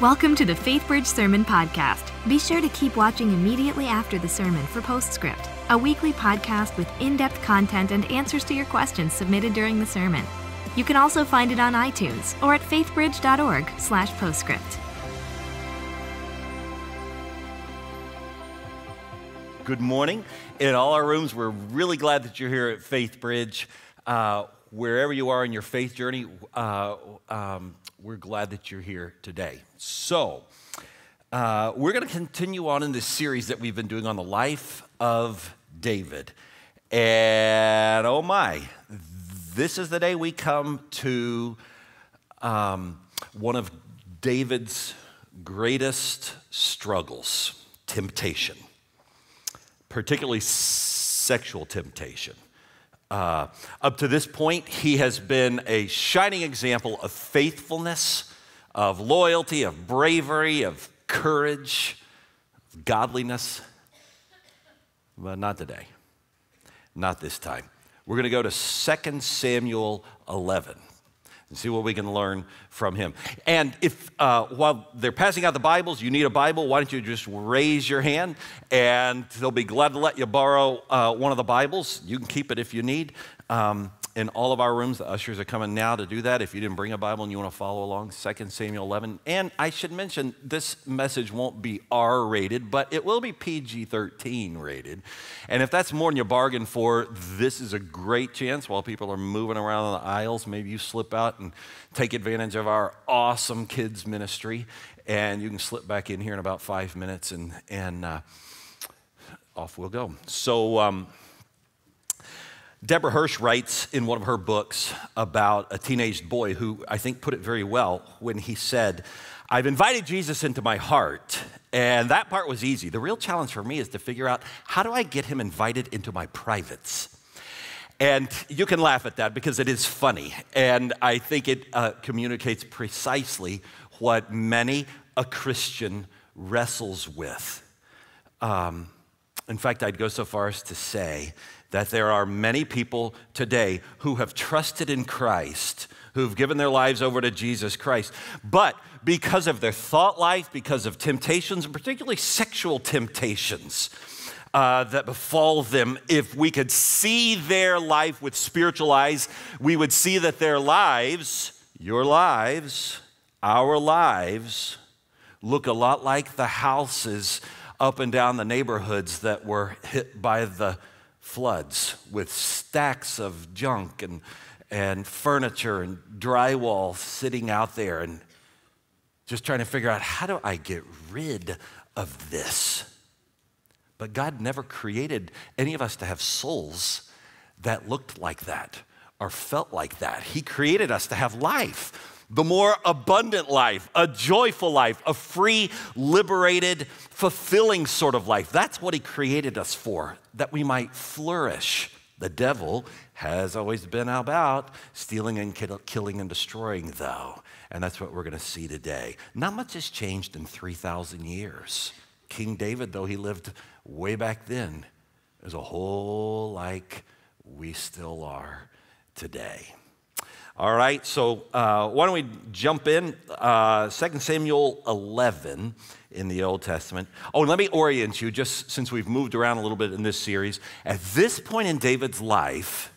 Welcome to the FaithBridge Sermon Podcast. Be sure to keep watching immediately after the sermon for Postscript, a weekly podcast with in depth content and answers to your questions submitted during the sermon. You can also find it on iTunes or at faithbridge.org/slash postscript. Good morning. In all our rooms, we're really glad that you're here at FaithBridge. Uh, wherever you are in your faith journey, uh, um, we're glad that you're here today. So, uh, we're going to continue on in this series that we've been doing on the life of David. And oh my, this is the day we come to um, one of David's greatest struggles temptation, particularly sexual temptation. Uh, up to this point, he has been a shining example of faithfulness, of loyalty, of bravery, of courage, of godliness. But not today. Not this time. We're going to go to 2 Samuel 11 and see what we can learn from him. And if uh, while they're passing out the Bibles, you need a Bible, why don't you just raise your hand and they'll be glad to let you borrow uh, one of the Bibles. You can keep it if you need. Um, in all of our rooms. The ushers are coming now to do that. If you didn't bring a Bible and you want to follow along, 2 Samuel 11. And I should mention, this message won't be R rated, but it will be PG 13 rated. And if that's more than you bargained for, this is a great chance while people are moving around in the aisles. Maybe you slip out and take advantage of our awesome kids' ministry. And you can slip back in here in about five minutes and, and uh, off we'll go. So, um, Deborah Hirsch writes in one of her books about a teenage boy who I think put it very well when he said, I've invited Jesus into my heart, and that part was easy. The real challenge for me is to figure out how do I get him invited into my privates? And you can laugh at that because it is funny, and I think it uh, communicates precisely what many a Christian wrestles with. Um, in fact, I'd go so far as to say that there are many people today who have trusted in Christ, who've given their lives over to Jesus Christ, but because of their thought life, because of temptations, and particularly sexual temptations, uh, that befall them, if we could see their life with spiritual eyes, we would see that their lives, your lives, our lives, look a lot like the houses up and down the neighborhoods that were hit by the floods with stacks of junk and, and furniture and drywall sitting out there and just trying to figure out how do I get rid of this? But God never created any of us to have souls that looked like that or felt like that. He created us to have life the more abundant life, a joyful life, a free, liberated, fulfilling sort of life. That's what He created us for, that we might flourish. The devil has always been about stealing and killing and destroying, though. And that's what we're going to see today. Not much has changed in 3,000 years. King David, though he lived way back then, is a whole like we still are today. All right, so uh, why don't we jump in? Uh, 2 Samuel 11 in the Old Testament. Oh, and let me orient you, just since we've moved around a little bit in this series. At this point in David's life,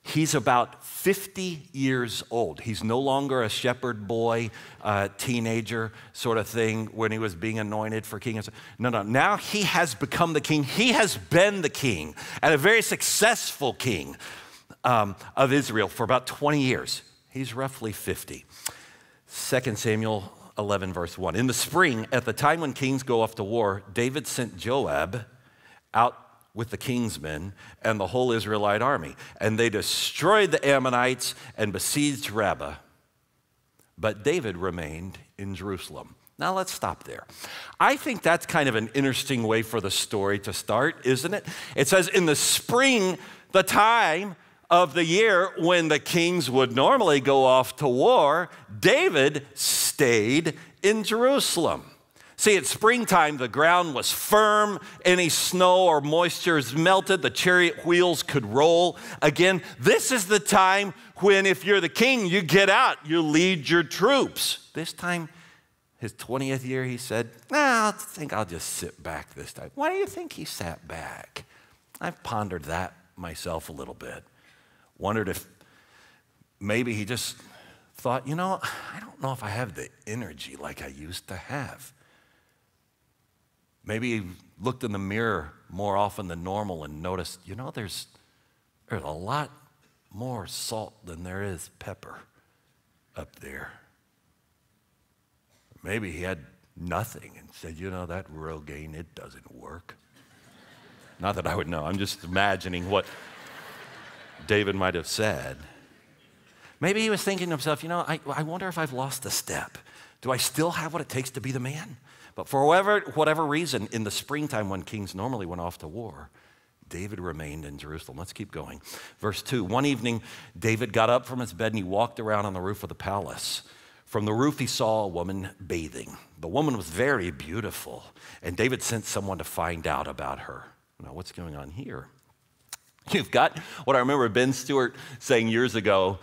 he's about 50 years old. He's no longer a shepherd boy, uh, teenager sort of thing when he was being anointed for king. No, no. Now he has become the king. He has been the king and a very successful king um, of Israel for about 20 years. He's roughly 50. 2 Samuel 11, verse 1. In the spring, at the time when kings go off to war, David sent Joab out with the king's men and the whole Israelite army. And they destroyed the Ammonites and besieged Rabbah. But David remained in Jerusalem. Now let's stop there. I think that's kind of an interesting way for the story to start, isn't it? It says, In the spring, the time of the year when the kings would normally go off to war, David stayed in Jerusalem. See, at springtime, the ground was firm. Any snow or moisture is melted. The chariot wheels could roll. Again, this is the time when, if you're the king, you get out, you lead your troops. This time, his 20th year, he said, nah, I think I'll just sit back this time. Why do you think he sat back? I've pondered that myself a little bit. Wondered if maybe he just thought, you know, I don't know if I have the energy like I used to have. Maybe he looked in the mirror more often than normal and noticed, you know, there's, there's a lot more salt than there is pepper up there. Maybe he had nothing and said, you know, that Rogaine, it doesn't work. Not that I would know, I'm just imagining what David might have said. Maybe he was thinking to himself, you know, I, I wonder if I've lost a step. Do I still have what it takes to be the man? But for whatever, whatever reason, in the springtime when kings normally went off to war, David remained in Jerusalem. Let's keep going. Verse 2 One evening, David got up from his bed and he walked around on the roof of the palace. From the roof, he saw a woman bathing. The woman was very beautiful, and David sent someone to find out about her. Now, what's going on here? You've got what I remember Ben Stewart saying years ago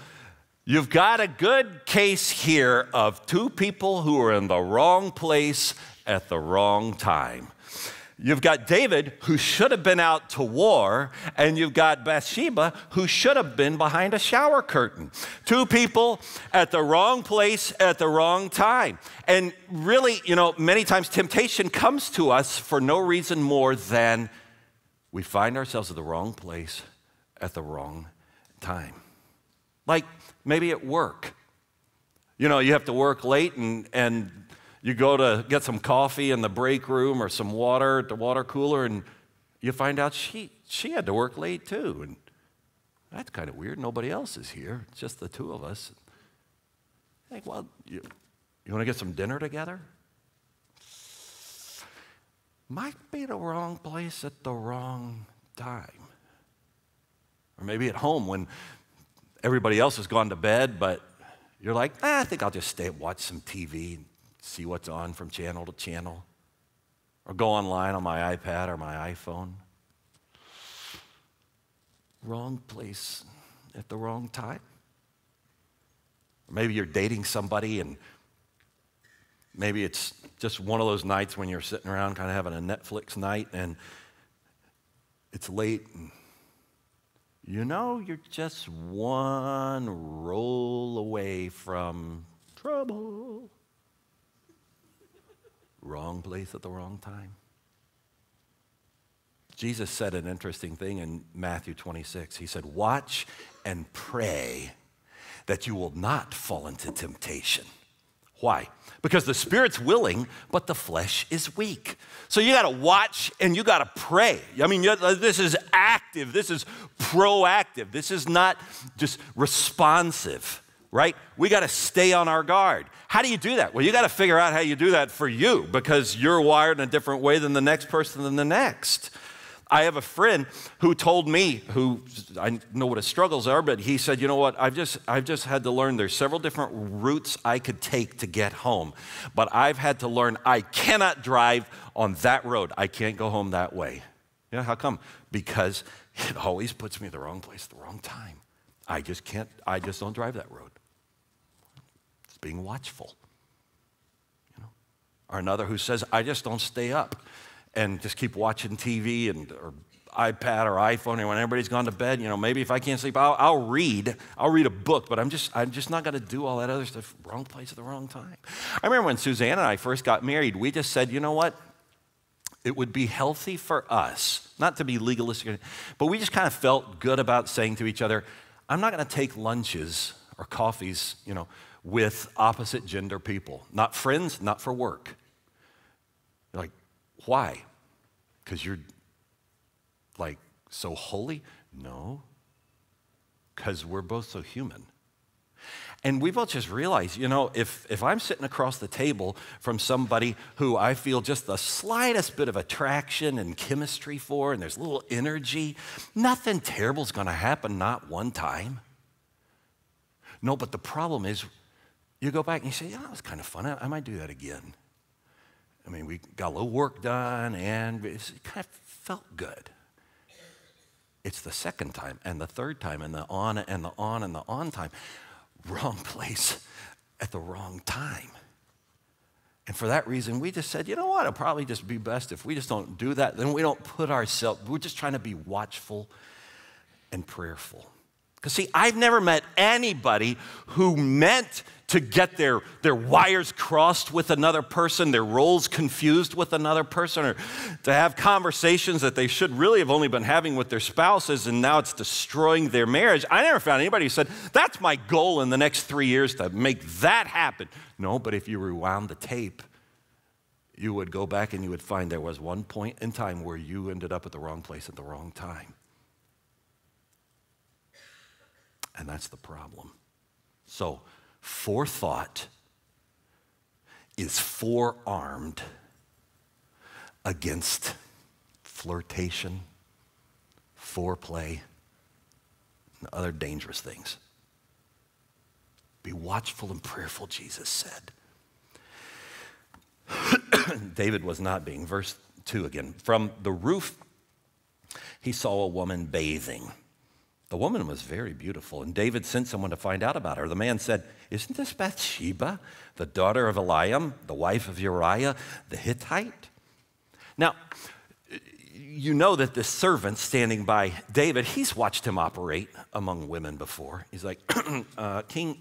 You've got a good case here of two people who are in the wrong place at the wrong time. You've got David, who should have been out to war, and you've got Bathsheba, who should have been behind a shower curtain. Two people at the wrong place at the wrong time. And really, you know, many times temptation comes to us for no reason more than we find ourselves at the wrong place at the wrong time. Like, maybe at work. You know, you have to work late and, and you go to get some coffee in the break room or some water at the water cooler, and you find out she, she had to work late too. And that's kind of weird. Nobody else is here, it's just the two of us. I think, well, you, you want to get some dinner together? Might be the wrong place at the wrong time. Or maybe at home when everybody else has gone to bed, but you're like, ah, I think I'll just stay and watch some TV and see what's on from channel to channel. Or go online on my iPad or my iPhone. Wrong place at the wrong time. Or maybe you're dating somebody and maybe it's just one of those nights when you're sitting around kind of having a Netflix night and it's late and you know, you're just one roll away from trouble. wrong place at the wrong time. Jesus said an interesting thing in Matthew 26. He said, Watch and pray that you will not fall into temptation. Why? Because the spirit's willing, but the flesh is weak. So you got to watch and you got to pray. I mean, uh, this is active, this is proactive, this is not just responsive, right? We got to stay on our guard. How do you do that? Well, you got to figure out how you do that for you because you're wired in a different way than the next person than the next. I have a friend who told me, who I know what his struggles are, but he said, you know what, I've just, I've just had to learn there's several different routes I could take to get home. But I've had to learn I cannot drive on that road. I can't go home that way. Yeah, how come? Because it always puts me at the wrong place the wrong time. I just can't, I just don't drive that road. It's being watchful. You know? Or another who says, I just don't stay up and just keep watching TV and or iPad or iPhone, and when everybody's gone to bed, you know, maybe if I can't sleep, I'll, I'll read. I'll read a book, but I'm just, I'm just not going to do all that other stuff. Wrong place at the wrong time. I remember when Suzanne and I first got married, we just said, you know what? It would be healthy for us, not to be legalistic, but we just kind of felt good about saying to each other, I'm not going to take lunches or coffees, you know, with opposite gender people. Not friends, not for work. Why? Because you're like so holy? No, because we're both so human. And we've both just realized, you know, if, if I'm sitting across the table from somebody who I feel just the slightest bit of attraction and chemistry for, and there's a little energy, nothing terrible is going to happen, not one time. No, but the problem is, you go back and you say, yeah, that was kind of fun. I, I might do that again. I mean, we got a little work done and it kind of felt good. It's the second time and the third time and the on and the on and the on time. Wrong place at the wrong time. And for that reason, we just said, you know what, it'll probably just be best if we just don't do that. Then we don't put ourselves, we're just trying to be watchful and prayerful. Because, see, I've never met anybody who meant to get their, their wires crossed with another person, their roles confused with another person, or to have conversations that they should really have only been having with their spouses and now it's destroying their marriage. I never found anybody who said, That's my goal in the next three years to make that happen. No, but if you rewound the tape, you would go back and you would find there was one point in time where you ended up at the wrong place at the wrong time. And that's the problem. So, forethought is forearmed against flirtation, foreplay, and other dangerous things. Be watchful and prayerful, Jesus said. David was not being. Verse 2 again. From the roof, he saw a woman bathing. The woman was very beautiful, and David sent someone to find out about her. The man said, Isn't this Bathsheba, the daughter of Eliam, the wife of Uriah the Hittite? Now, you know that this servant standing by David, he's watched him operate among women before. He's like, uh, King,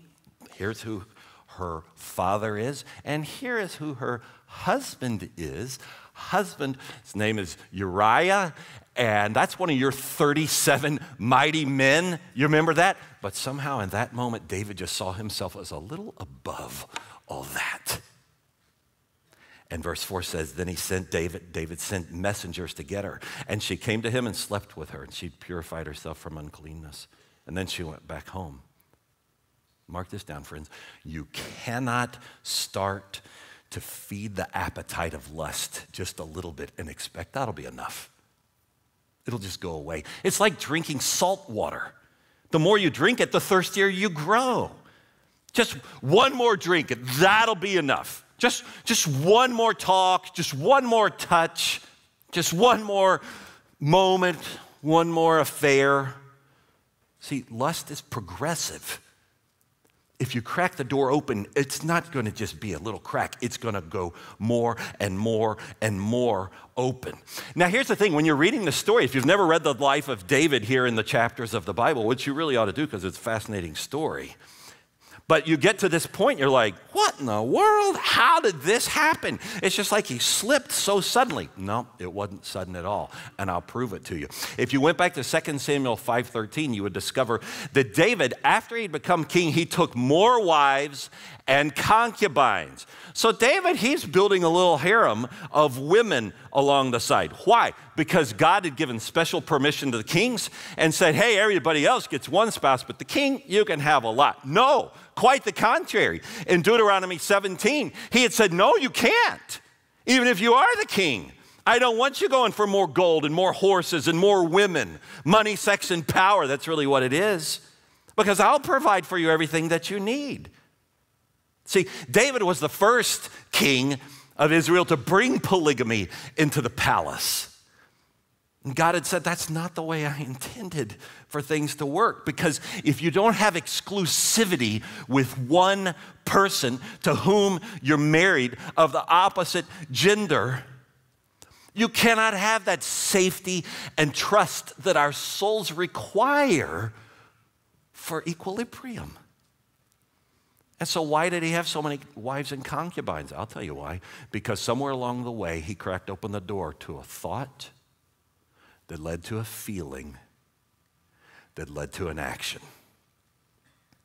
here's who her father is, and here is who her husband is. Husband, his name is Uriah, and that's one of your 37 mighty men. You remember that? But somehow in that moment, David just saw himself as a little above all that. And verse 4 says, Then he sent David, David sent messengers to get her. And she came to him and slept with her, and she purified herself from uncleanness. And then she went back home. Mark this down, friends. You cannot start to feed the appetite of lust just a little bit and expect that'll be enough. It'll just go away. It's like drinking salt water. The more you drink it, the thirstier you grow. Just one more drink, that'll be enough. Just, just one more talk, just one more touch, just one more moment, one more affair. See, lust is progressive if you crack the door open, it's not going to just be a little crack. It's going to go more and more and more open. Now, here's the thing when you're reading the story, if you've never read the life of David here in the chapters of the Bible, which you really ought to do because it's a fascinating story, but you get to this point, you're like, what in the world? How did this happen? It's just like he slipped so suddenly. No, it wasn't sudden at all, and I'll prove it to you. If you went back to 2 Samuel 5:13, you would discover that David, after he'd become king, he took more wives and concubines. So David, he's building a little harem of women along the side. Why? Because God had given special permission to the kings and said, hey, everybody else gets one spouse, but the king, you can have a lot. No, quite the contrary. In Deuteronomy 17, he had said, no, you can't, even if you are the king. I don't want you going for more gold and more horses and more women, money, sex, and power. That's really what it is. Because I'll provide for you everything that you need. See, David was the first king of Israel to bring polygamy into the palace. And God had said, That's not the way I intended for things to work. Because if you don't have exclusivity with one person to whom you're married of the opposite gender, you cannot have that safety and trust that our souls require for equilibrium. And so, why did he have so many wives and concubines? I'll tell you why. Because somewhere along the way, he cracked open the door to a thought that led to a feeling that led to an action.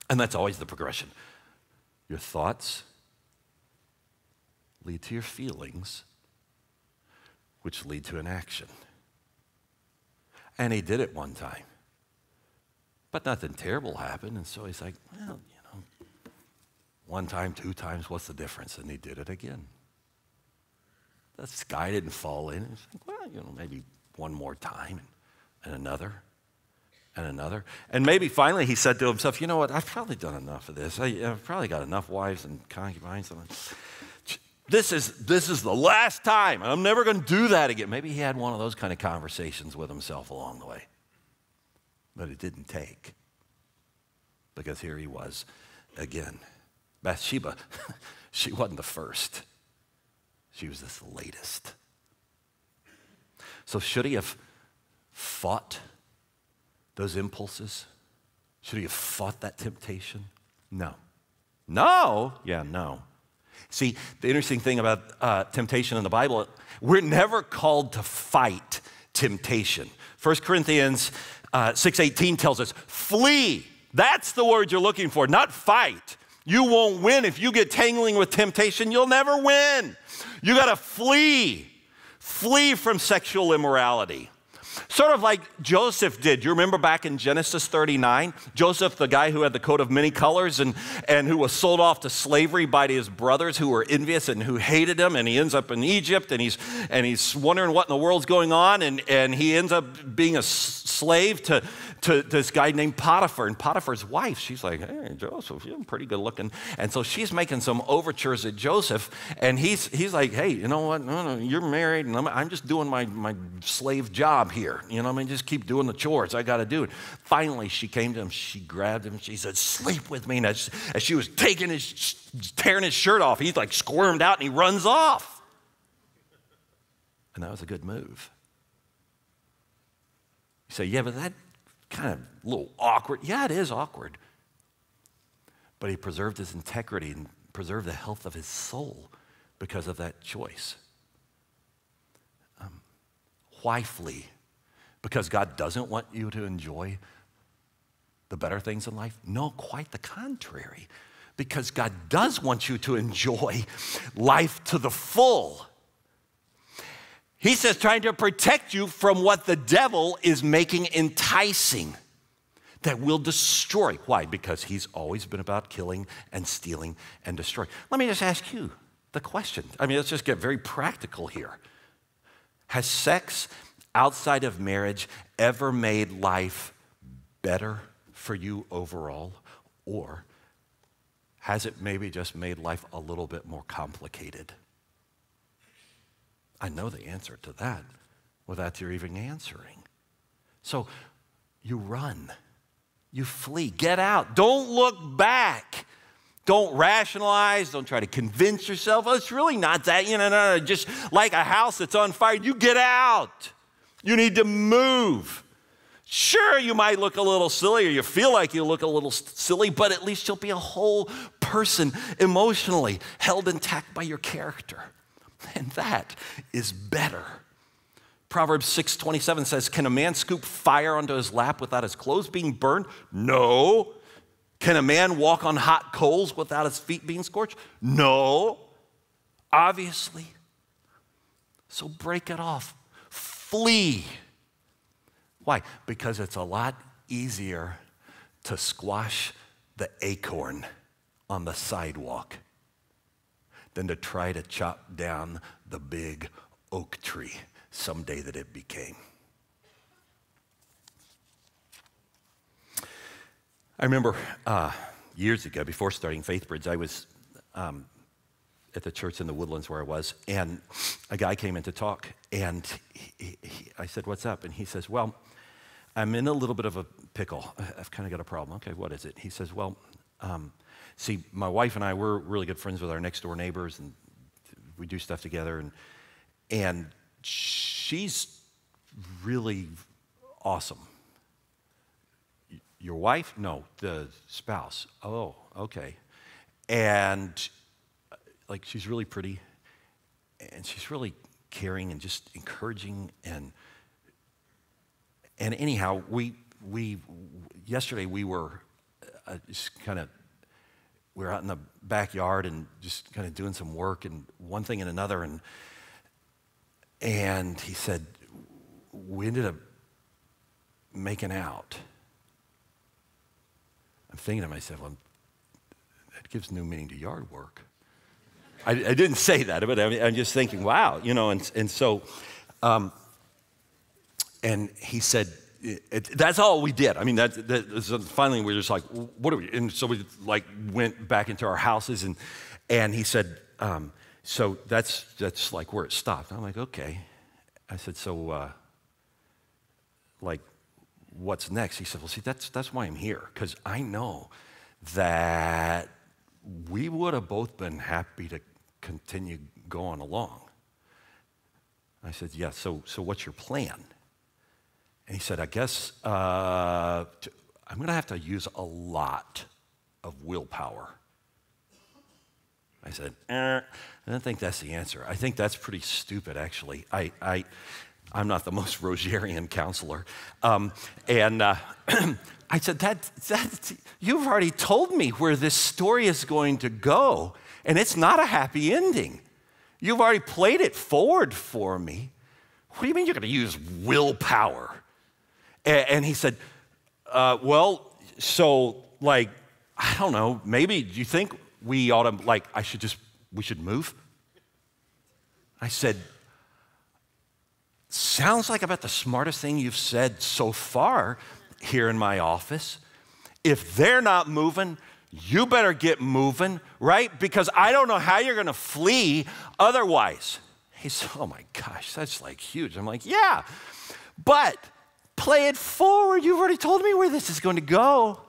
And that's always the progression. Your thoughts lead to your feelings, which lead to an action. And he did it one time. But nothing terrible happened. And so he's like, well, you know, one time, two times, what's the difference? And he did it again. The sky didn't fall in. He's like, well, you know, maybe one more time and, another and another. And maybe finally he said to himself, you know what, I've probably done enough of this. I, have probably got enough wives and concubines. This is, this is the last time. I'm never going to do that again. Maybe he had one of those kind of conversations with himself along the way. But it didn't take. Because here he was again. Bathsheba, she wasn't the first. She was this latest. So, should he have fought those impulses? Should he have fought that temptation? No. No? Yeah, no. See, the interesting thing about uh, temptation in the Bible, we're never called to fight temptation. 1 Corinthians uh, 6.18 tells us, flee. That's the word you're looking for, not fight. You won't win. If you get tangling with temptation, you'll never win. You got to flee. Flee from sexual immorality. Sort of like Joseph did. You remember back in Genesis 39? Joseph, the guy who had the coat of many colors and, and who was sold off to slavery by his brothers who were envious and who hated him, and he ends up in Egypt and he's, and he's wondering what in the world's going on, and, and he ends up being a slave to, to this guy named Potiphar. And Potiphar's wife, she's like, hey, Joseph, you're pretty good looking. And so she's making some overtures at Joseph, and he's, he's like, hey, you know what? No, no, you're married, and I'm, I'm just doing my, my slave job here. You know I mean? Just keep doing the chores. I got to do it. Finally, she came to him, she grabbed him, she said, sleep with me. And as, as she was taking his, tearing his shirt off, he's like squirmed out and he runs off. And that was a good move. You say, yeah, but that kind of a little awkward. Yeah, it is awkward. But he preserved his integrity and preserved the health of his soul because of that choice. Um, flee? Because God doesn't want you to enjoy the better things in life? No, quite the contrary. Because God does want you to enjoy life to the full. He says, trying to protect you from what the devil is making enticing that will destroy. Why? Because he's always been about killing and stealing and destroying. Let me just ask you the question. I mean, let's just get very practical here. Has sex outside of marriage ever made life better for you overall? Or has it maybe just made life a little bit more complicated? I know the answer to that without you even answering. So you run, you flee, get out, don't look back. Don't rationalize. Don't try to convince yourself. Oh, it's really not that. You know, no, no, just like a house that's on fire, you get out. You need to move. Sure, you might look a little silly or you feel like you look a little silly, but at least you'll be a whole person emotionally held intact by your character. And that is better. Proverbs 6:27 says, "Can a man scoop fire onto his lap without his clothes being burned? No. Can a man walk on hot coals without his feet being scorched? No. Obviously. So break it off. Flee. Why? Because it's a lot easier to squash the acorn on the sidewalk than to try to chop down the big oak tree someday that it became. I remember uh, years ago, before starting FaithBridge, I was um, at the church in the Woodlands where I was, and a guy came in to talk, and he, he, I said, What's up? And he says, Well, I'm in a little bit of a pickle. I've kind of got a problem. Okay, what is it? He says, Well, um, See, my wife and I, we're really good friends with our next door neighbors, and we do stuff together. And, and she's really awesome. Your wife? No, the spouse. Oh, okay. And like she's really pretty, and she's really caring and just encouraging and and anyhow, we we yesterday we were uh, just kind of we were out in the backyard and just kind of doing some work and one thing and another. And, and he said, We ended up making out. I'm thinking to myself, well, that gives new meaning to yard work. I, I didn't say that, but I am just thinking, wow, you know, and, and so, um, and he said, it, that's all we did. I mean, that, that so finally we were just like, what are we? And so we like went back into our houses, and and he said, um, so that's that's like where it stopped. I'm like, okay. I said, so uh, like, what's next? He said, well, see, that's that's why I'm here because I know that we would have both been happy to continue going along. I said, Yeah, so, so what's your plan? And he said, I guess uh, I'm going to have to use a lot of willpower. I said, eh, I don't think that's the answer. I think that's pretty stupid, actually. I, I, I'm not the most Rogerian counselor. Um, and uh, I said, that, that, You've already told me where this story is going to go, and it's not a happy ending. You've already played it forward for me. What do you mean you're going to use willpower? And, he said, uh, Well, so, like, I don't know, maybe do you think we ought to, like, I should just, we should move? I said, Sounds like about the smartest thing you've said so far here in my office. If they're not moving, you better get moving, right? Because I don't know how you're gonna flee otherwise. He said, Oh my gosh, that's like huge. I'm like, Yeah, but play it forward. You've already told me where this is going to go.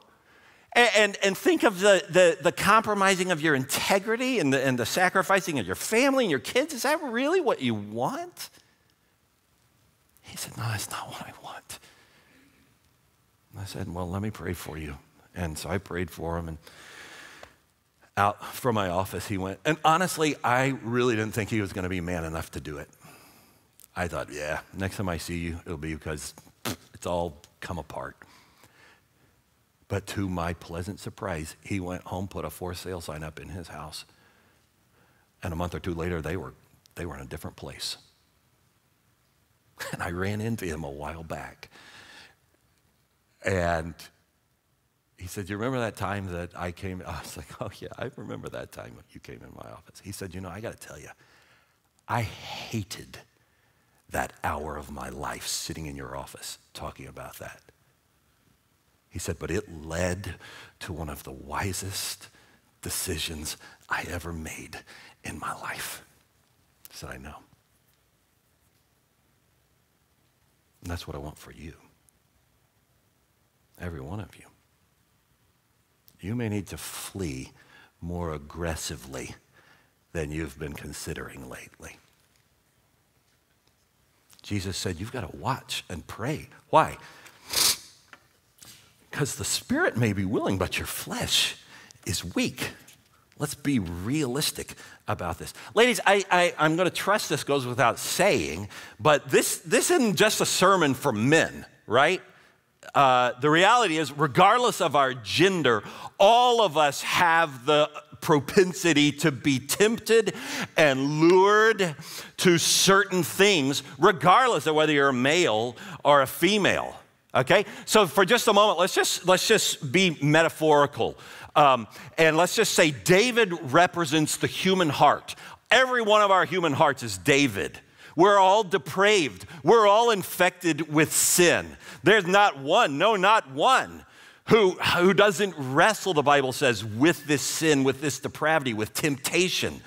And, and, and, think of the, the, the compromising of your integrity and the, and the sacrificing of your family and your kids. Is that really what you want? He said, No, that's not what I want. And I said, Well, let me pray for you. And so I prayed for him. And out from my office, he went. And honestly, I really didn't think he was going to be man enough to do it. I thought, yeah, next time I see you, it'll be because it's all come apart. But to my pleasant surprise, he went home, put a for sale sign up in his house. And a month or two later, they were, they were in a different place. And I ran into him a while back. And he said, You remember that time that I came? I was like, Oh, yeah, I remember that time you came in my office. He said, You know, I got to tell you, I hated that hour of my life sitting in your office talking about that. He said, But it led to one of the wisest decisions I ever made in my life. I said, I know. And that's what I want for you. Every one of you. You may need to flee more aggressively than you've been considering lately. Jesus said, You've got to watch and pray. Why? Because the spirit may be willing, but your flesh is weak. Let's be realistic about this. Ladies, I, I, am going to trust this goes without saying, but this, this isn't just a sermon for men, right? Uh, the reality is, regardless of our gender, all of us have the propensity to be tempted and lured to certain things, regardless of whether you're a male or a female. Okay? So for just a moment, let's just let's just be metaphorical. Um, and let's just say David represents the human heart. Every one of our human hearts is David. We're all depraved. We're all infected with sin. There's not one, no, not one, who, who doesn't wrestle, the Bible says, with this sin, with this depravity, with temptation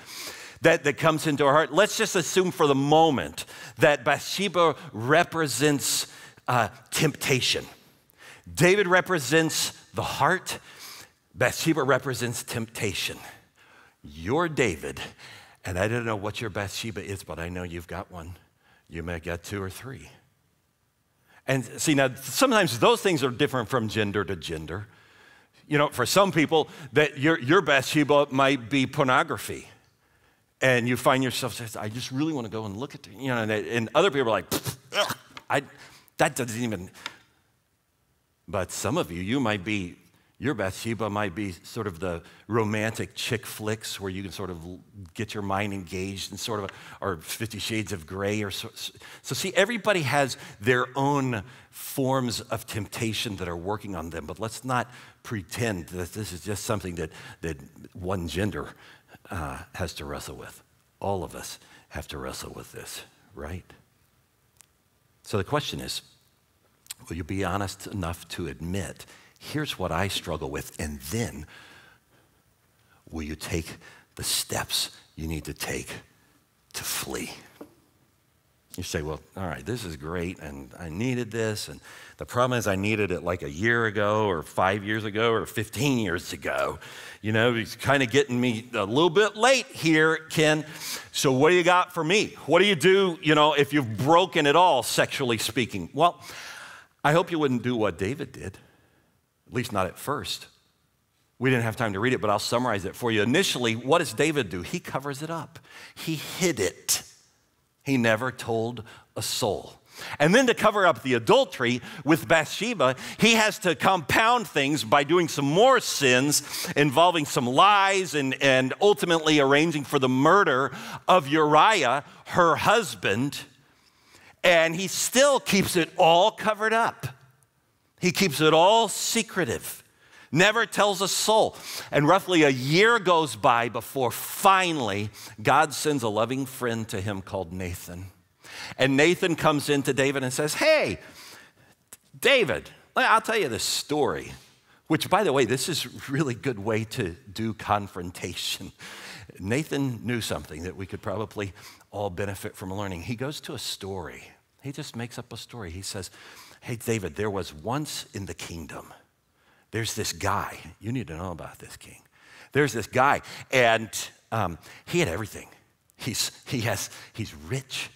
that, that comes into our heart. Let's just assume for the moment that Bathsheba represents uh, temptation. David represents the heart, Bathsheba represents temptation. You're David, and I don't know what your Bathsheba is, but I know you've got one. You may get two or three. And see, now sometimes those things are different from gender to gender. You know, for some people, that your, your Bathsheba might be pornography. And you find yourself saying, I just really want to go and look at. You know, and, and other people are like, I, that doesn't even. But some of you, you might be, your Bathsheba might be sort of the romantic chick flicks where you can sort of get your mind engaged in sort of, or Fifty Shades of Grey. Or so, so, see, everybody has their own forms of temptation that are working on them, but let's not pretend that this is just something that, that one gender uh, has to wrestle with. All of us have to wrestle with this, right? So the question is will you be honest enough to admit, here's what I struggle with, and then will you take the steps you need to take to flee? You say, well, all right, this is great, and I needed this, and the problem is I needed it like a year ago, or five years ago, or 15 years ago. You know, he's kind of getting me a little bit late here, Ken. So, what do you got for me? What do you do, you know, if you've broken it all, sexually speaking? Well, I hope you wouldn't do what David did, at least not at first. We didn't have time to read it, but I'll summarize it for you. Initially, what does David do? He covers it up, he hid it. He never told a soul. And then to cover up the adultery with Bathsheba, he has to compound things by doing some more sins involving some lies and, and ultimately arranging for the murder of Uriah, her husband. And he still keeps it all covered up, he keeps it all secretive never tells a soul. And roughly a year goes by before finally God sends a loving friend to him called Nathan. And Nathan comes in to David and says, Hey, David, I'll tell you this story, which, by the way, this is a really good way to do confrontation. Nathan knew something that we could probably all benefit from learning. He goes to a story. He just makes up a story. He says, Hey, David, there was once in the kingdom there's this guy. You need to know about this king. There's this guy, and um, he had everything. He's, he has, he's rich.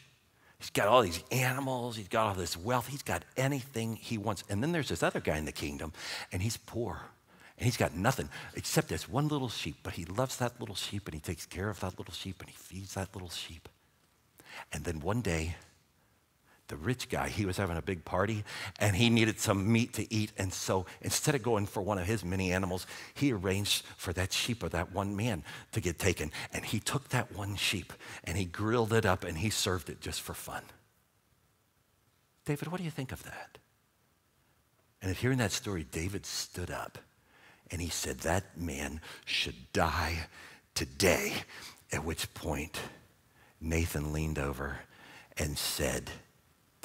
He's got all these animals. He's got all this wealth. He's got anything he wants. And then there's this other guy in the kingdom, and he's poor. And he's got nothing except this one little sheep. But he loves that little sheep, and he takes care of that little sheep, and he feeds that little sheep. And then one day, the rich guy, he was having a big party and he needed some meat to eat. And so instead of going for one of his many animals, he arranged for that sheep of that one man to get taken. And he took that one sheep and he grilled it up and he served it just for fun. David, what do you think of that? And at hearing that story, David stood up and he said, That man should die today. At which point, Nathan leaned over and said,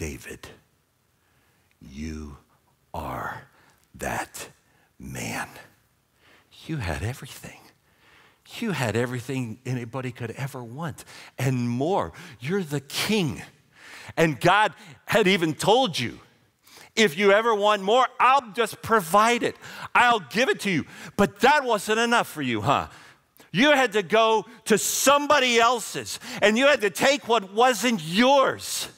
David, you are that man. You had everything. You had everything anybody could ever want and more. You're the king. And God had even told you if you ever want more, I'll just provide it. I'll give it to you. But that wasn't enough for you, huh? You had to go to somebody else's and you had to take what wasn't yours.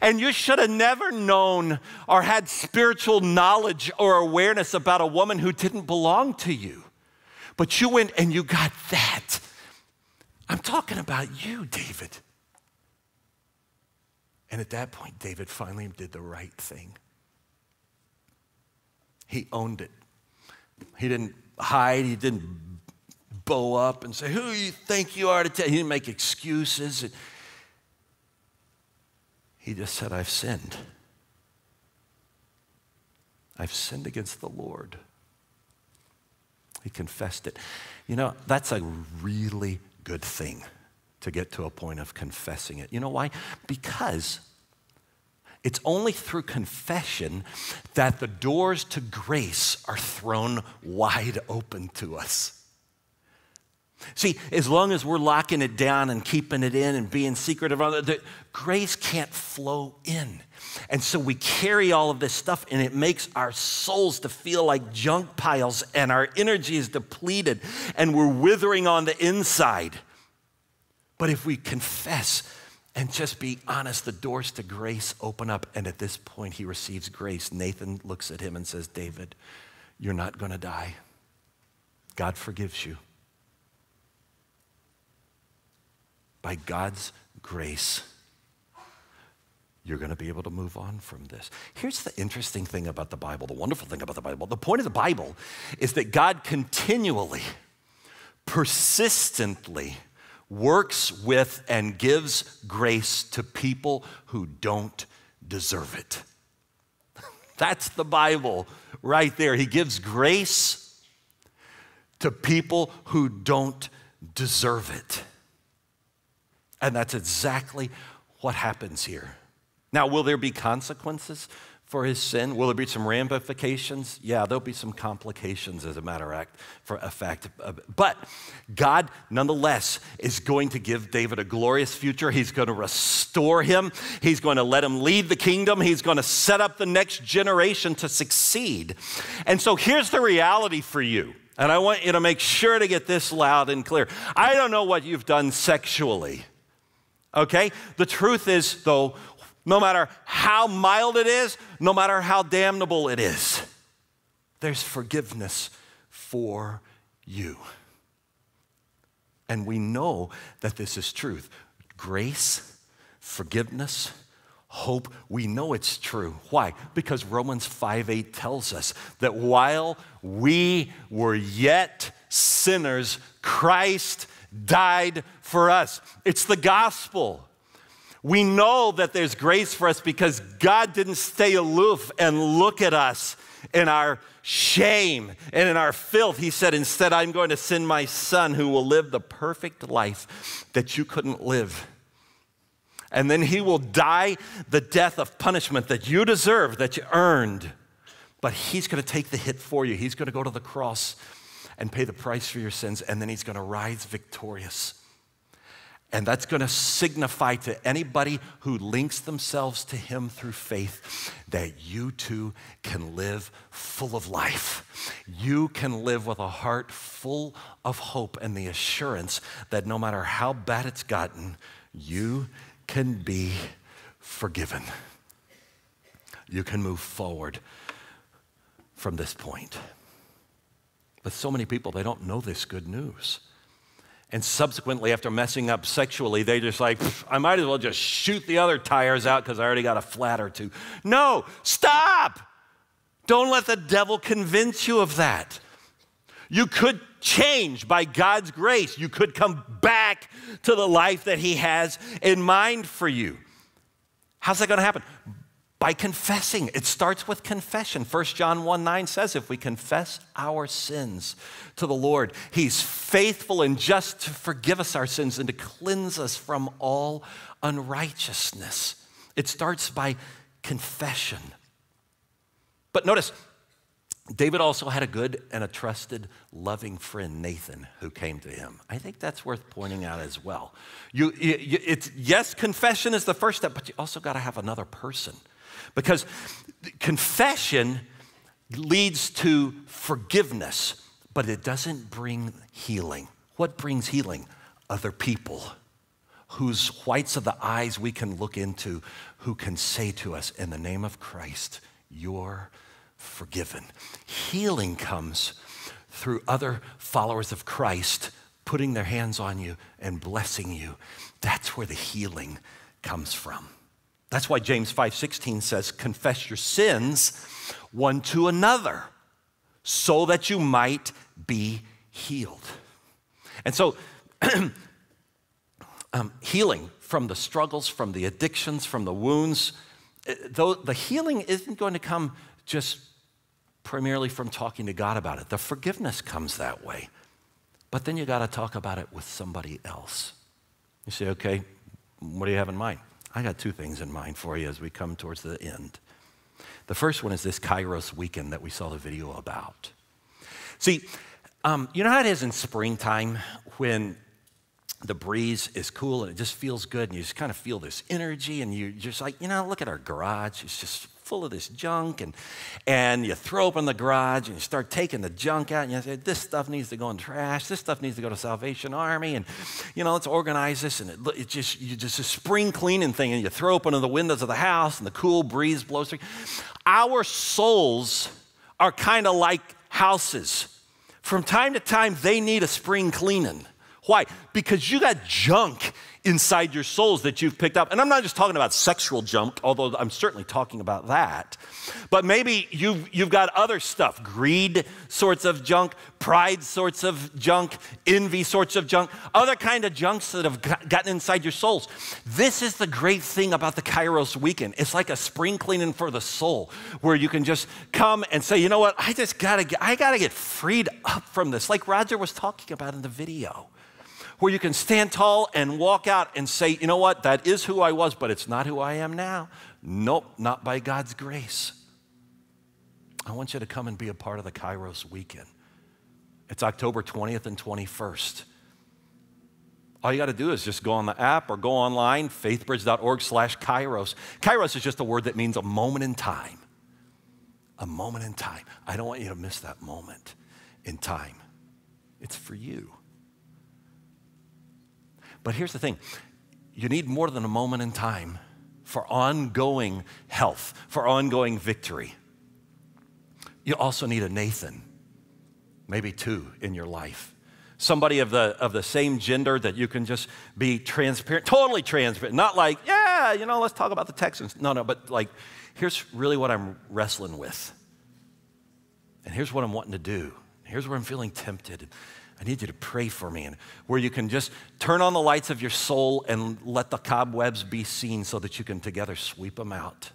And you should have never known or had spiritual knowledge or awareness about a woman who didn't belong to you. But you went and you got that. I'm talking about you, David. And at that point, David finally did the right thing. He owned it. He didn't hide, he didn't bow up and say, Who do you think you are to tell? He didn't make excuses. He just said, I've sinned. I've sinned against the Lord. He confessed it. You know, that's a really good thing to get to a point of confessing it. You know why? Because it's only through confession that the doors to grace are thrown wide open to us. See, as long as we're locking it down and keeping it in and being secretive, the grace can't flow in. And so we carry all of this stuff and it makes our souls to feel like junk piles and our energy is depleted and we're withering on the inside. But if we confess and just be honest, the doors to grace open up. And at this point, he receives grace. Nathan looks at him and says, David, you're not going to die. God forgives you. By God's grace, you're going to be able to move on from this. Here's the interesting thing about the Bible, the wonderful thing about the Bible. The point of the Bible is that God continually, persistently works with and gives grace to people who don't deserve it. That's the Bible right there. He gives grace to people who don't deserve it. And that's exactly what happens here. Now, will there be consequences for his sin? Will there be some ramifications? Yeah, there'll be some complications as a matter of fact, for fact. Uh, but God, nonetheless, is going to give David a glorious future. He's going to restore him. He's going to let him lead the kingdom. He's going to set up the next generation to succeed. And so here's the reality for you. And I want you to make sure to get this loud and clear. I don't know what you've done sexually. Okay? The truth is, though, no matter how mild it is, no matter how damnable it is, there's forgiveness for you. And we know that this is truth. Grace, forgiveness, hope, we know it's true. Why? Because Romans 5 8 tells us that while we were yet sinners, Christ died for us. It's the gospel. We know that there's grace for us because God didn't stay aloof and look at us in our shame and in our filth. He said, Instead, I'm going to send my son who will live the perfect life that you couldn't live. And then he will die the death of punishment that you deserve, that you earned. But he's going to take the hit for you. He's going to go to the cross and pay the price for your sins, and then he's going to rise victorious. And that's going to signify to anybody who links themselves to Him through faith that you too can live full of life. You can live with a heart full of hope and the assurance that no matter how bad it's gotten, you can be forgiven. You can move forward from this point. But so many people, they don't know this good news. And subsequently, after messing up sexually, they just like, I might as well just shoot the other tires out because I already got a flat or two. No, stop! Don't let the devil convince you of that. You could change by God's grace. You could come back to the life that He has in mind for you. How's that going to happen? By confessing. It starts with confession. 1 John 1 9 says, If we confess our sins to the Lord, He's faithful and just to forgive us our sins and to cleanse us from all unrighteousness. It starts by confession. But notice, David also had a good and a trusted, loving friend, Nathan, who came to him. I think that's worth pointing out as well. You, you, it's, yes, confession is the first step, but you also got to have another person because confession leads to forgiveness, but it doesn't bring healing. What brings healing? Other people whose whites of the eyes we can look into, who can say to us, in the name of Christ, you're forgiven. Healing comes through other followers of Christ putting their hands on you and blessing you. That's where the healing comes from. That's why James 5:16 says, "Confess your sins one to another, so that you might be healed." And so um, healing from the struggles, from the addictions, from the wounds, eh, though the healing isn't going to come just primarily from talking to God about it. The forgiveness comes that way. But then you got to talk about it with somebody else. You say, okay, what do you have in mind? I got two things in mind for you as we come towards the end. The first one is this Kairos weekend that we saw the video about. See, um, you know how it is in springtime when the breeze is cool and it just feels good and you just kind of feel this energy and you're just like, you know, look at our garage. It's just full of this junk, and, and you throw open the garage and you start taking the junk out, and you say, This stuff needs to go in trash, this stuff needs to go to Salvation Army, and you know, let's organize this. And it, it just, you just a spring cleaning thing, and you throw open the windows of the house, and the cool breeze blows through. Our souls are kind of like houses. From time to time, they need a spring cleaning. Why? Because you got junk inside your souls that you've picked up. And I'm not just talking about sexual junk, although I'm certainly talking about that. But maybe you've, you've got other stuff greed sorts of junk, pride sorts of junk, envy sorts of junk, other kind of junks that have gotten inside your souls. This is the great thing about the Kairos weekend. It's like a spring cleaning for the soul where you can just come and say, you know what, I just gotta get, I gotta get freed up from this, like Roger was talking about in the video where you can stand tall and walk out and say, you know what, that is who I was, but it's not who I am now. Nope, not by God's grace. I want you to come and be a part of the Kairos weekend. It's October 20th and 21st. All you got to do is just go on the app or go online, faithbridge.org slash kairos. Kairos is just a word that means a moment in time. A moment in time. I don't want you to miss that moment in time. It's for you. But here's the thing you need more than a moment in time for ongoing health, for ongoing victory. You also need a Nathan, maybe two in your life. Somebody of the, of the same gender that you can just be transparent, totally transparent. Not like, yeah, you know, let's talk about the Texans. No, no, but like, here's really what I'm wrestling with. And here's what I'm wanting to do. Here's where I'm feeling tempted. I need you to pray for me, and where you can just turn on the lights of your soul and let the cobwebs be seen so that you can together sweep them out.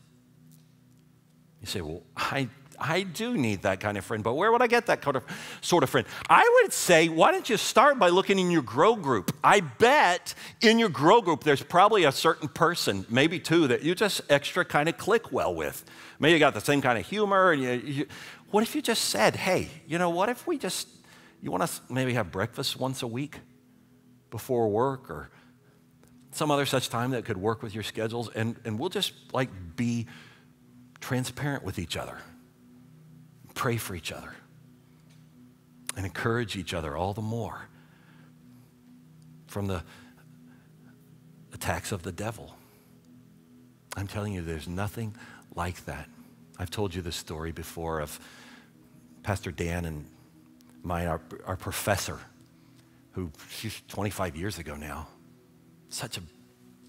You say, Well, I I do need that kind of friend, but where would I get that kind of, sort of friend? I would say, why don't you start by looking in your grow group? I bet in your grow group there's probably a certain person, maybe two, that you just extra kind of click well with. Maybe you got the same kind of humor. And you, you, what if you just said, hey, you know, what if we just, you want to maybe have breakfast once a week before work or some other such time that could work with your schedules, and, and we'll just like be transparent with each other pray for each other and encourage each other all the more from the attacks of the devil. I'm telling you, there's nothing like that. I've told you this story before of Pastor Dan and my, our, our professor, who she's 25 years ago now, such a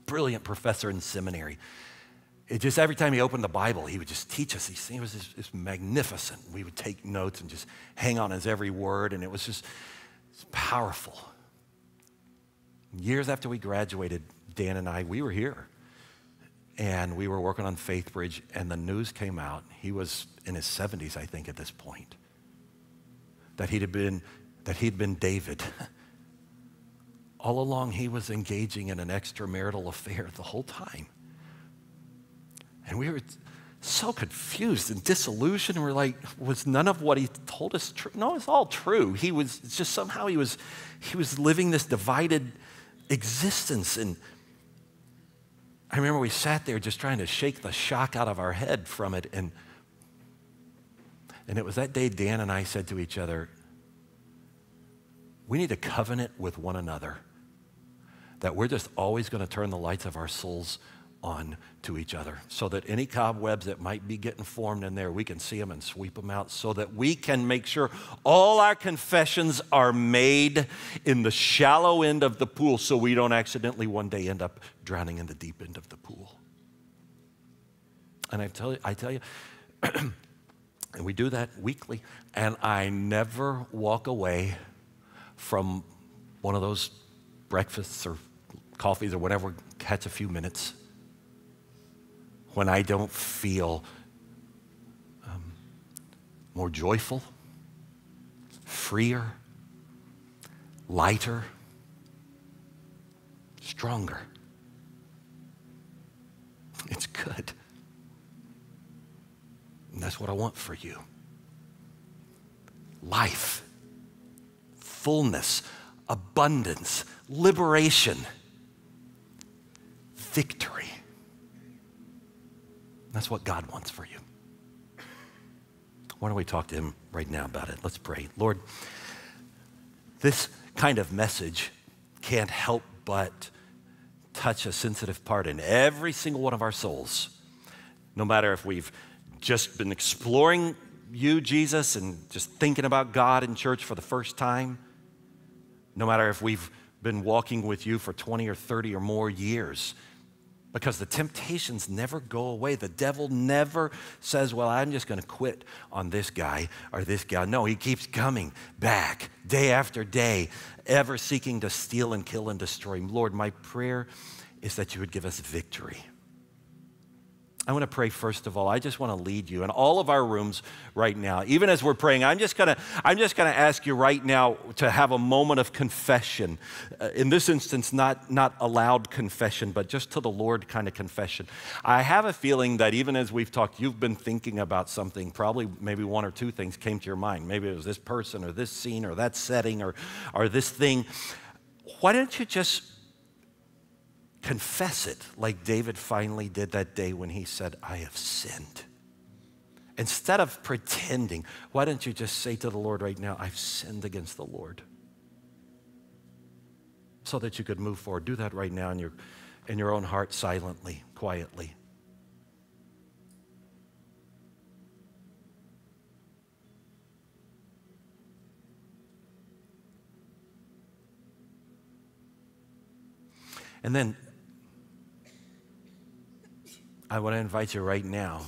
brilliant professor in seminary it just every time he opened the Bible, he would just teach us things. It was just, just magnificent. We would take notes and just hang on his every word, and it was just it's powerful. Years after we graduated, Dan and I, we were here. And we were working on Faithbridge, and the news came out. He was in his 70s, I think, at this point. That he'd been, that he'd been David. All along, he was engaging in an extramarital affair the whole time. And we were so confused and disillusioned. We're like, was none of what he told us true? No, it's all true. He was just somehow he was he was living this divided existence. And I remember we sat there just trying to shake the shock out of our head from it. And and it was that day Dan and I said to each other, we need to covenant with one another that we're just always going to turn the lights of our souls on to each other so that any cobwebs that might be getting formed in there, we can see them and sweep them out so that we can make sure all our confessions are made in the shallow end of the pool so we don't accidentally one day end up drowning in the deep end of the pool. And I tell you, I tell you, and we do that weekly, and I never walk away from one of those breakfasts or coffees or whatever, catch a few minutes when I don't feel um, more joyful, freer, lighter, stronger. It's good. And that's what I want for you life, fullness, abundance, liberation, victory. That's what God wants for you. Why don't we talk to Him right now about it? Let's pray. Lord, this kind of message can't help but touch a sensitive part in every single one of our souls. No matter if we've just been exploring you, Jesus, and just thinking about God in church for the first time, no matter if we've been walking with you for 20 or 30 or more years, because the temptations never go away. The devil never says, Well, I'm just going to quit on this guy or this guy. No, he keeps coming back day after day, ever seeking to steal and kill and destroy. Lord, my prayer is that you would give us victory. I want to pray first of all. I just want to lead you in all of our rooms right now. Even as we're praying, I'm just going to I'm just going to ask you right now to have a moment of confession. Uh, in this instance, not not a loud confession, but just to the Lord kind of confession. I have a feeling that even as we've talked, you've been thinking about something. Probably maybe one or two things came to your mind. Maybe it was this person or this scene or that setting or or this thing. Why don't you just confess it like David finally did that day when he said, I have sinned. Instead of pretending, why don't you just say to the Lord right now, I've sinned against the Lord? So that you could move forward. Do that right now in your, in your own heart, silently, quietly. And then I want to invite you right now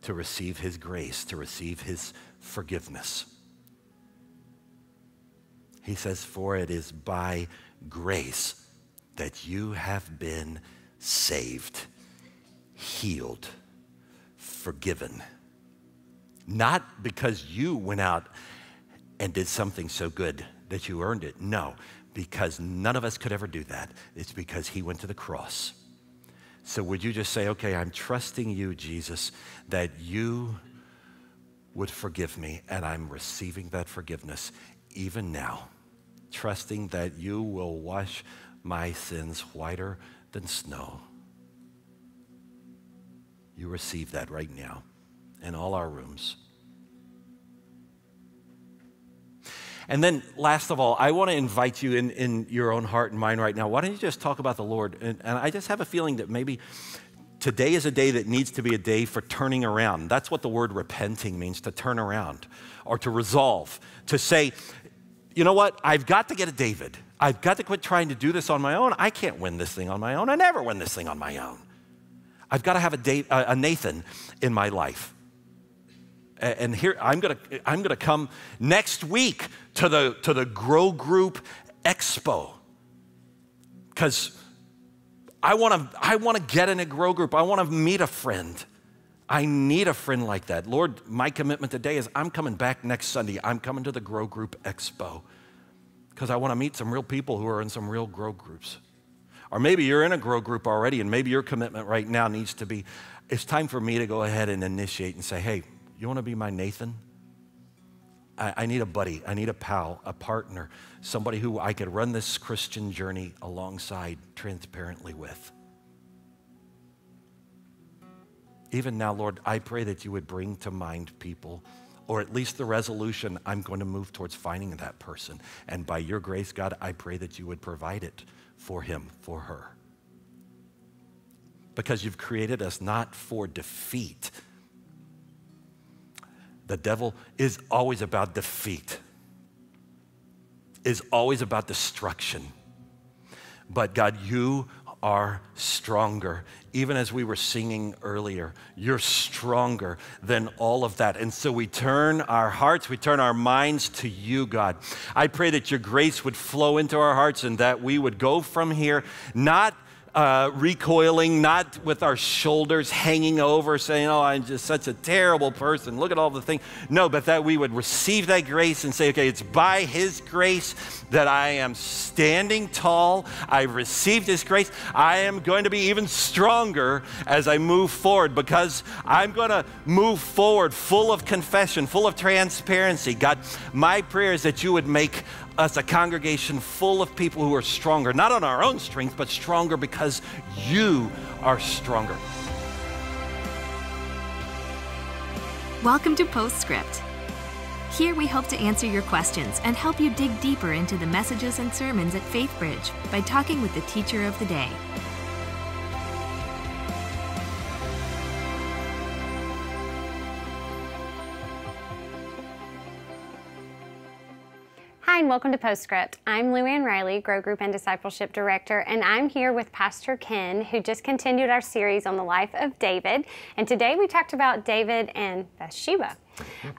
to receive His grace, to receive His forgiveness. He says, For it is by grace that you have been saved, healed, forgiven. Not because you went out and did something so good that you earned it. No, because none of us could ever do that. It's because He went to the cross so, would you just say, okay, I'm trusting you, Jesus, that you would forgive me, and I'm receiving that forgiveness even now, trusting that you will wash my sins whiter than snow. You receive that right now in all our rooms. And then, last of all, I want to invite you in, in your own heart and mind right now. Why don't you just talk about the Lord? And, and I just have a feeling that maybe today is a day that needs to be a day for turning around. That's what the word repenting means to turn around or to resolve, to say, you know what? I've got to get a David. I've got to quit trying to do this on my own. I can't win this thing on my own. I never win this thing on my own. I've got to have a, Nathan in my life. And here, I'm gonna, I'm gonna come next week to the, to the Grow Group Expo. Because I wanna, I wanna get in a Grow Group. I wanna meet a friend. I need a friend like that. Lord, my commitment today is I'm coming back next Sunday. I'm coming to the Grow Group Expo because I want to meet some real people who are in some real grow groups. Or maybe you're in a grow group already, and maybe your commitment right now needs to be it's time for me to go ahead and initiate and say, hey, you want to be my Nathan? I, I need a buddy, I need a pal, a partner, somebody who I could run this Christian journey alongside transparently with. Even now, Lord, I pray that you would bring to mind people, or at least the resolution I'm going to move towards finding that person. And by your grace, God, I pray that you would provide it for him, for her. Because you've created us not for defeat, the devil is always about defeat, is always about destruction. But God, you are stronger. Even as we were singing earlier, you're stronger than all of that. And so we turn our hearts, we turn our minds to you, God. I pray that your grace would flow into our hearts and that we would go from here not uh, recoiling, not with our shoulders hanging over, saying, Oh, I'm just such a terrible person. Look at all the things. No, but that we would receive that grace and say, Okay, it's by His grace that I am standing tall. I've received His grace. I am going to be even stronger as I move forward because I'm going to move forward full of confession, full of transparency. God, my prayer is that you would make us a congregation full of people who are stronger, not on our own strength, but stronger because you are stronger. Welcome to Postscript. Here we hope to answer your questions and help you dig deeper into the messages and sermons at FaithBridge by talking with the teacher of the day. Welcome to Postscript. I'm Luann Riley, Grow Group and Discipleship Director, and I'm here with Pastor Ken, who just continued our series on the life of David. And today we talked about David and Bathsheba.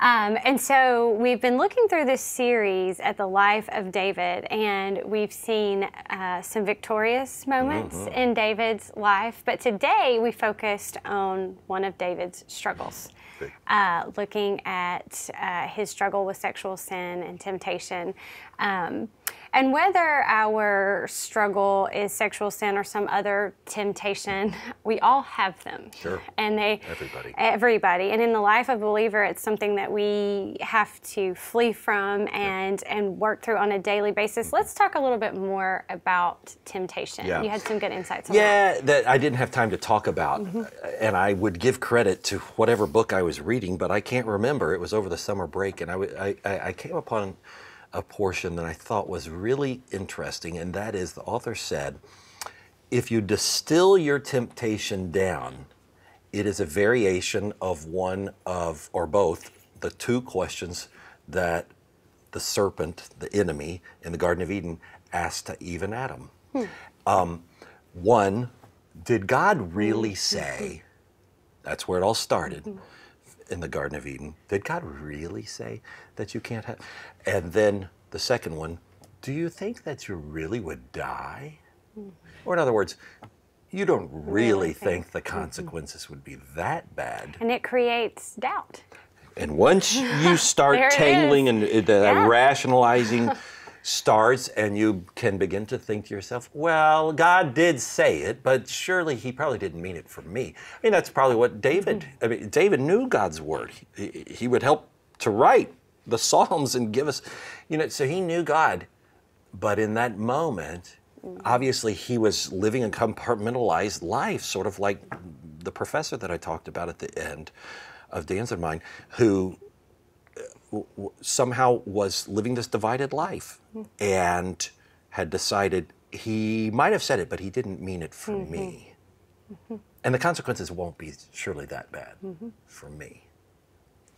Um, and so we've been looking through this series at the life of David, and we've seen uh, some victorious moments mm-hmm. in David's life. But today we focused on one of David's struggles. Uh, looking at uh, his struggle with sexual sin and temptation. Um, and whether our struggle is sexual sin or some other temptation, we all have them. Sure. And they everybody. Everybody. And in the life of a believer, it's something that we have to flee from and and work through on a daily basis. Mm-hmm. Let's talk a little bit more about temptation. Yeah. You had some good insights on yeah, that. Yeah, that I didn't have time to talk about. Mm-hmm. And I would give credit to whatever book I was reading, but I can't remember. It was over the summer break and I, I, I came upon a portion that I thought was really interesting, and that is the author said, if you distill your temptation down, it is a variation of one of, or both, the two questions that the serpent, the enemy, in the Garden of Eden asked to Eve and Adam. Hmm. Um, one, did God really hmm. say, that's where it all started. In the Garden of Eden. Did God really say that you can't have? And then the second one, do you think that you really would die? Mm-hmm. Or in other words, you don't really, really think, think, the mm-hmm. consequences would be that bad. And it creates doubt. And once you start tangling and uh, yeah. rationalizing starts and you can begin to think to yourself, well, God did say it, but surely he probably didn't mean it for me. I mean, that's probably what David, mm-hmm. I mean, David knew God's word. He, he would help to write the Psalms and give us, you know, so he knew God. But in that moment, mm-hmm. obviously he was living a compartmentalized life, sort of like the professor that I talked about at the end of Dan's and mine, who somehow was living this divided life mm-hmm. and had decided he might have said it, but he didn't mean it for mm-hmm. me. Mm-hmm. And the consequences won't be surely that bad mm-hmm. for me.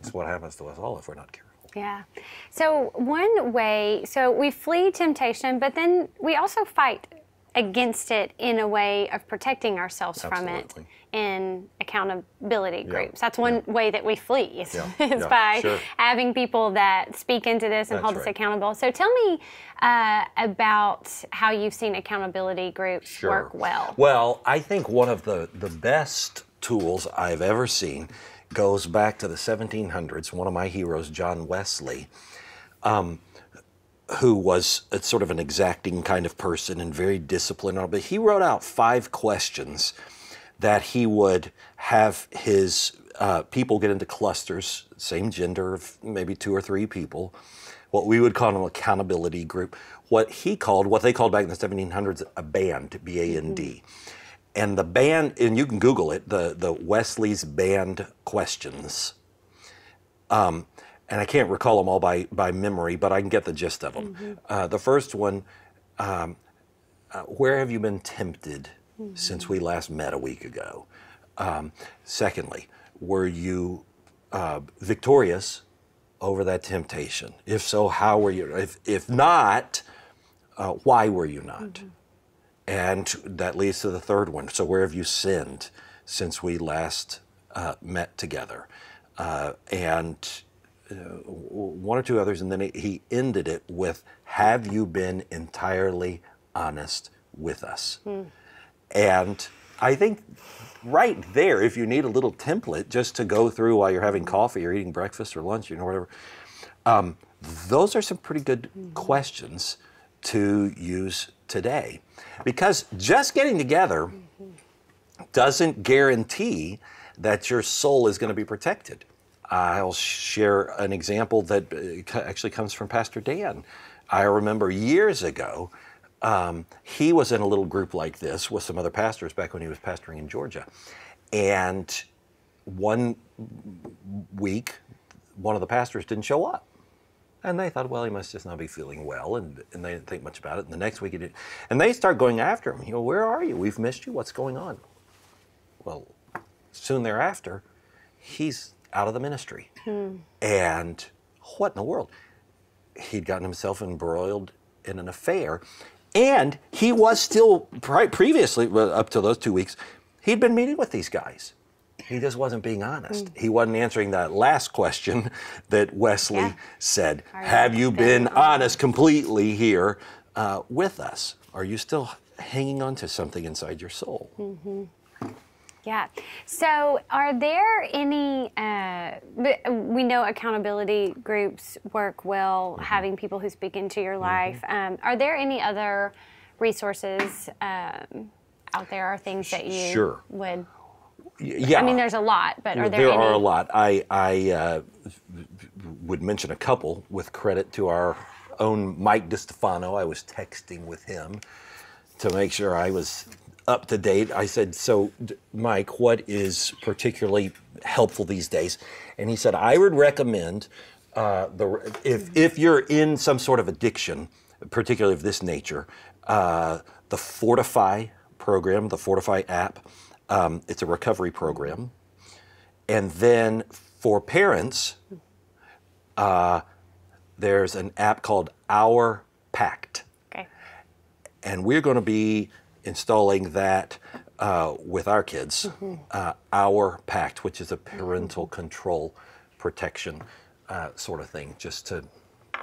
It's what happens to us all if we're not careful. Yeah. So, one way, so we flee temptation, but then we also fight against it in a way of protecting ourselves Absolutely. from it in accountability groups. Yeah. That's one yeah. way that we flee is, is by sure. having people that speak into this and That's hold right. us accountable. So tell me uh, about how you've seen accountability groups sure. work well. Well, I think one of the, the best tools I've ever seen goes back to the 1700s. One of my heroes, John Wesley. Um, who was a, sort of an exacting kind of person and very disciplined, but he wrote out five questions that he would have his uh, people get into clusters, same gender, of maybe two or three people, what we would call an accountability group, what he called, what they called back in the 1700s, a band, B A N D. Mm-hmm. And the band, and you can Google it, the, the Wesley's Band Questions. Um, and I can't recall them all by, by memory, but I can get the gist of them. Mm-hmm. Uh, the first one, um, uh, where have you been tempted since we last met a week ago? Um, secondly, were you uh, victorious over that temptation? If so, how were you? If, if not, uh, why were you not? Mm-hmm. And that leads to the third one. So, where have you sinned since we last uh, met together? Uh, and uh, one or two others, and then he ended it with, Have you been entirely honest with us? Mm. And I think right there, if you need a little template just to go through while you're having coffee or eating breakfast or lunch, you know, whatever, um, those are some pretty good questions to use today. Because just getting together doesn't guarantee that your soul is going to be protected. I'll share an example that uh, actually comes from Pastor Dan. I remember years ago, um, he was in a little group like this with some other pastors back when he was pastoring in Georgia. And one week, one of the pastors didn't show up. And they thought, well, he must just not be feeling well, and, and they didn't think much about it. And the next week he did. And they start going after him. You know, where are you? We've missed you. What's going on? Well, soon thereafter, he's out of the ministry. Hmm. And what in the world? He'd gotten himself embroiled in an affair. And he was still, previously, up to those two weeks, he'd been meeting with these guys. he just wasn't being honest. Mm. He wasn't answering that last question that Wesley yeah. said Have you been, been honest completely here uh, with us? Are you still hanging on to something inside your soul? Mm-hmm. Yeah. So, are there any? Uh, we know accountability groups work well, mm-hmm. having people who speak into your mm-hmm. life. Mm-hmm. Um, are there any other resources um, out there, Are things that you sure. would? Yeah. I mean, there's a lot, but are there? There any? are a lot. I I uh, would mention a couple with credit to our own Mike DiStefano. I was texting with him to make sure I was up to date. I said, So, Mike, what is particularly helpful these days? And he said, I would recommend uh, the, if, if you're in some sort of addiction, particularly of this nature, uh, the Fortify program, the Fortify app. Um, it's a recovery program. And then for parents, uh, there's an app called Our Pact. Okay. And we're going to be installing that uh, with our kids, mm-hmm. uh, our pact, which is a parental control protection uh, sort of thing, just to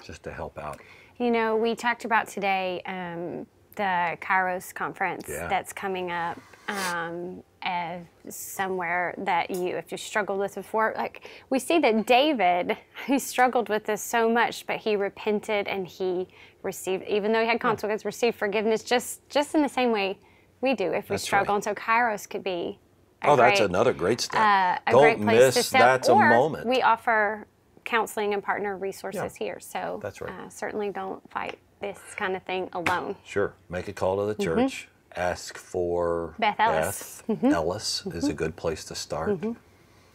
just to help out. You know, we talked about today um, the Kairos conference yeah. that's coming up. Um, as somewhere that you, if you struggled with before, like we see that David, he struggled with this so much, but he repented and he received, even though he had consequences, received forgiveness just just in the same way we do if we that's struggle. Right. And so Kairos could be. oh, great, that's another great step. Uh, a Don't great place miss. To step. That's or a moment. We offer counseling and partner resources yeah. here, so that's right. Uh, certainly don't fight this kind of thing alone. Sure, make a call to the mm-hmm. church. Mm-hmm ask for Beth Ellis. Beth mm-hmm. Ellis is a mm-hmm. good place to start.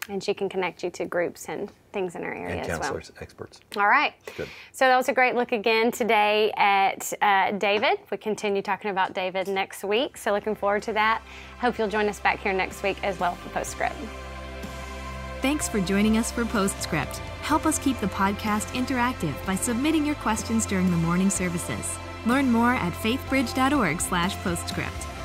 And she can connect you to groups and things in our area and counselors, well. experts. All right. Good. So that was a great look again today at uh, David. We continue talking about David next week. So looking forward to that. Hope you'll join us back here next week as well for Postscript. Thanks for joining us for Postscript. Help us keep the podcast interactive by submitting your questions during the morning services. Learn more at faithbridge.org/postscript.